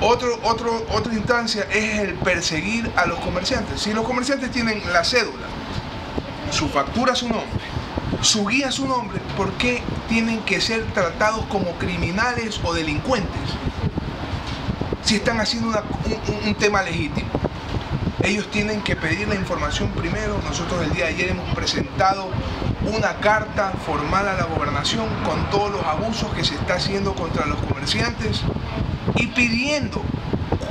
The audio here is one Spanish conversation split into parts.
Otro, otro, otra instancia es el perseguir a los comerciantes. Si los comerciantes tienen la cédula, su factura su nombre, su guía su nombre, ¿por qué tienen que ser tratados como criminales o delincuentes? Si están haciendo un tema legítimo. Ellos tienen que pedir la información primero. Nosotros el día de ayer hemos presentado una carta formal a la gobernación con todos los abusos que se está haciendo contra los comerciantes y pidiendo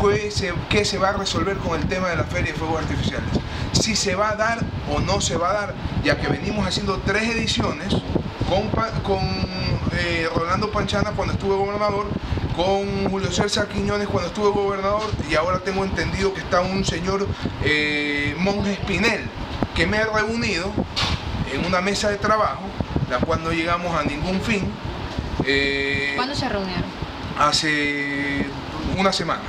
que se, que se va a resolver con el tema de la feria de fuegos artificiales. Si se va a dar o no se va a dar, ya que venimos haciendo tres ediciones con, con eh, Rolando Panchana cuando estuve gobernador, con Julio César Quiñones cuando estuve gobernador y ahora tengo entendido que está un señor eh, Monje Espinel que me ha reunido en una mesa de trabajo, la cual no llegamos a ningún fin. Eh, ¿Cuándo se reunieron? Hace una semana.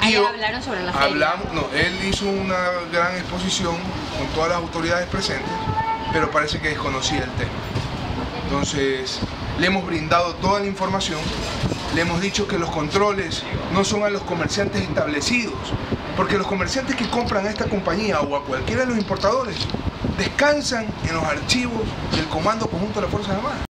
Ahí hablaron sobre la feria. Hablamos, no, él hizo una gran exposición con todas las autoridades presentes, pero parece que desconocía el tema. Entonces, le hemos brindado toda la información, le hemos dicho que los controles no son a los comerciantes establecidos, porque los comerciantes que compran a esta compañía o a cualquiera de los importadores descansan en los archivos del Comando Conjunto de las Fuerzas Armadas.